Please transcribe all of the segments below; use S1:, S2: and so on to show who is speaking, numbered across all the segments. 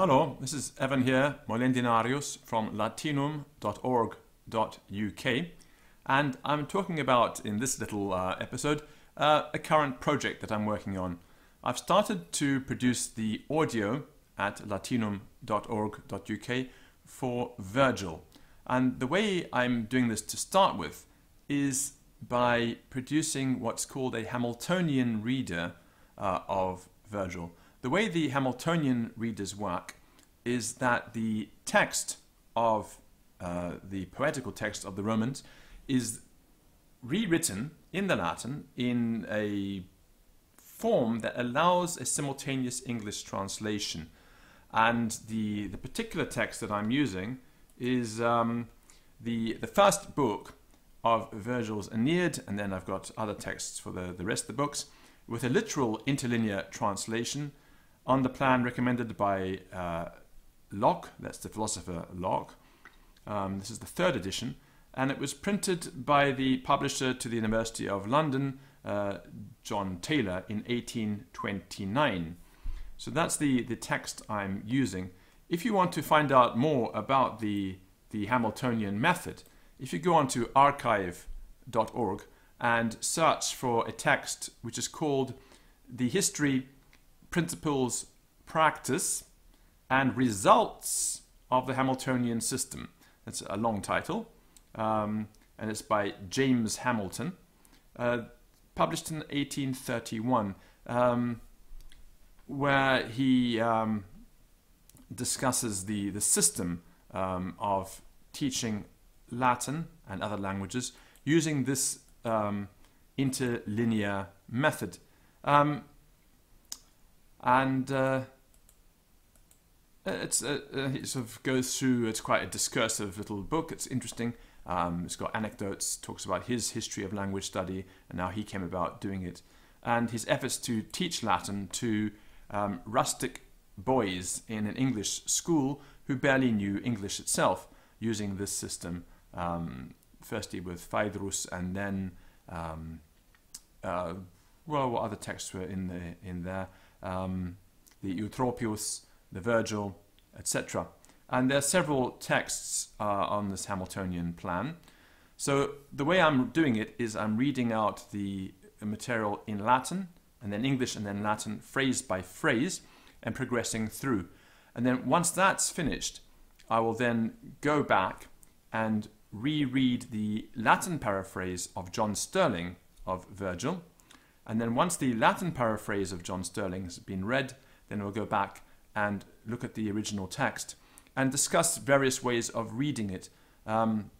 S1: Hello, this is Evan here, Molendinarius from latinum.org.uk, and I'm talking about in this little uh, episode uh, a current project that I'm working on. I've started to produce the audio at latinum.org.uk for Virgil, and the way I'm doing this to start with is by producing what's called a Hamiltonian reader uh, of Virgil. The way the Hamiltonian readers work is that the text of uh, the poetical text of the Romans is rewritten in the Latin in a form that allows a simultaneous English translation. And the, the particular text that I'm using is um, the, the first book of Virgil's Aeneid, and then I've got other texts for the, the rest of the books, with a literal interlinear translation on the plan recommended by uh, Locke, that's the philosopher Locke. Um, this is the third edition, and it was printed by the publisher to the University of London, uh, John Taylor, in 1829. So that's the, the text I'm using. If you want to find out more about the, the Hamiltonian method, if you go onto archive.org and search for a text which is called The History, Principles, Practice, and Results of the Hamiltonian System. That's a long title, um, and it's by James Hamilton, uh, published in 1831, um, where he um, discusses the, the system um, of teaching Latin and other languages using this um, interlinear method. And uh, it's uh, uh, it sort of goes through. It's quite a discursive little book. It's interesting. Um, it's got anecdotes. Talks about his history of language study and how he came about doing it, and his efforts to teach Latin to um, rustic boys in an English school who barely knew English itself, using this system. Um, firstly with Phaedrus, and then um, uh, well, what other texts were in the in there? Um, the Eutropius the Virgil, etc. And there are several texts uh, on this Hamiltonian plan. So the way I'm doing it is I'm reading out the material in Latin, and then English, and then Latin, phrase by phrase, and progressing through. And then once that's finished, I will then go back and reread the Latin paraphrase of John Stirling of Virgil. And then once the Latin paraphrase of John Stirling has been read, then we'll go back and look at the original text and discuss various ways of reading it. Um,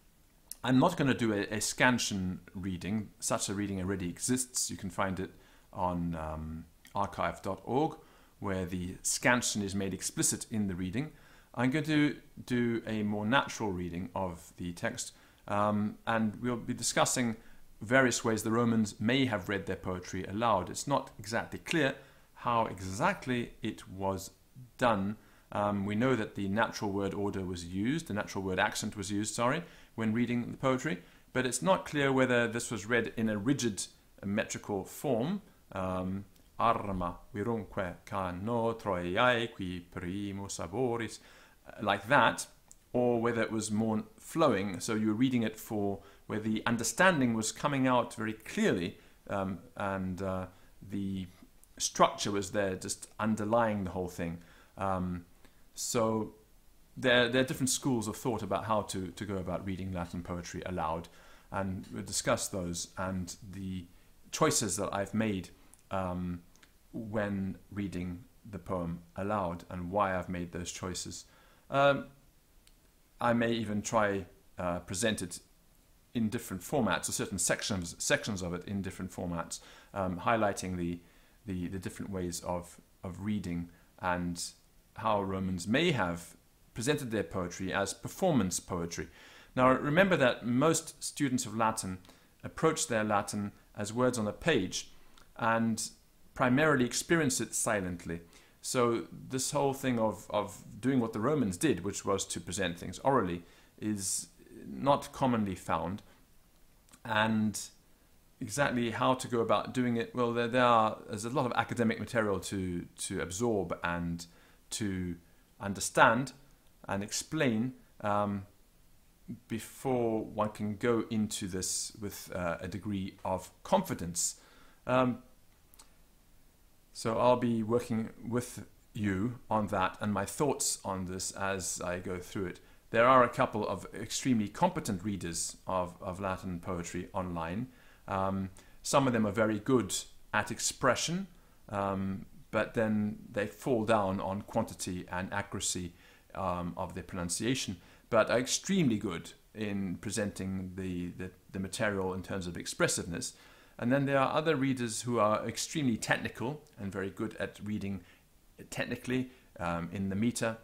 S1: I'm not going to do a, a, scansion reading. Such a reading already exists. You can find it on um, archive.org, where the scansion is made explicit in the reading. I'm going to do a more natural reading of the text, um, and we'll be discussing various ways the Romans may have read their poetry aloud. It's not exactly clear how exactly it was done, um, we know that the natural word order was used, the natural word accent was used, sorry, when reading the poetry, but it's not clear whether this was read in a rigid metrical form, um, arma virumque cano troiae qui primo saboris, uh, like that, or whether it was more flowing, so you were reading it for where the understanding was coming out very clearly um, and uh, the structure was there just underlying the whole thing. Um, so there, there are different schools of thought about how to, to go about reading Latin poetry aloud, and we'll discuss those and the choices that I've made um, when reading the poem aloud and why I've made those choices. Um, I may even try uh, present it in different formats or certain sections sections of it in different formats, um, highlighting the, the the different ways of of reading and how Romans may have presented their poetry as performance poetry. Now, remember that most students of Latin approach their Latin as words on a page and primarily experience it silently. So, this whole thing of, of doing what the Romans did, which was to present things orally, is not commonly found. And exactly how to go about doing it, well, there, there are, there's a lot of academic material to, to absorb and to understand and explain um, before one can go into this with uh, a degree of confidence. Um, so I'll be working with you on that and my thoughts on this as I go through it. There are a couple of extremely competent readers of, of Latin poetry online. Um, some of them are very good at expression, um, but then they fall down on quantity and accuracy um, of their pronunciation, but are extremely good in presenting the, the, the material in terms of expressiveness. And then there are other readers who are extremely technical and very good at reading technically um, in the meter,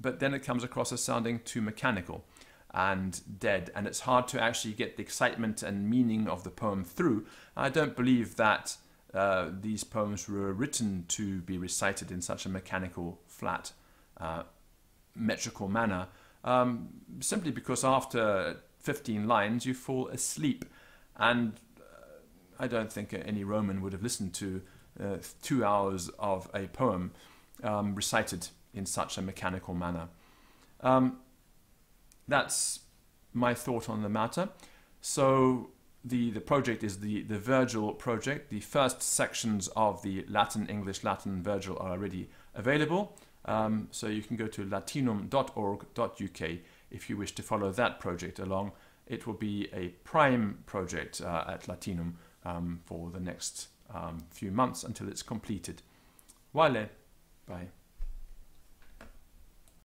S1: but then it comes across as sounding too mechanical and dead, and it's hard to actually get the excitement and meaning of the poem through. I don't believe that uh, these poems were written to be recited in such a mechanical, flat, uh, metrical manner, um, simply because after 15 lines you fall asleep. And I don't think any Roman would have listened to uh, two hours of a poem um, recited in such a mechanical manner. Um, that's my thought on the matter. So the, the project is the, the Virgil project. The first sections of the Latin, English, Latin, Virgil are already available. Um, so you can go to latinum.org.uk if you wish to follow that project along. It will be a prime project uh, at Latinum um, for the next um, few months until it's completed. Wale. Bye.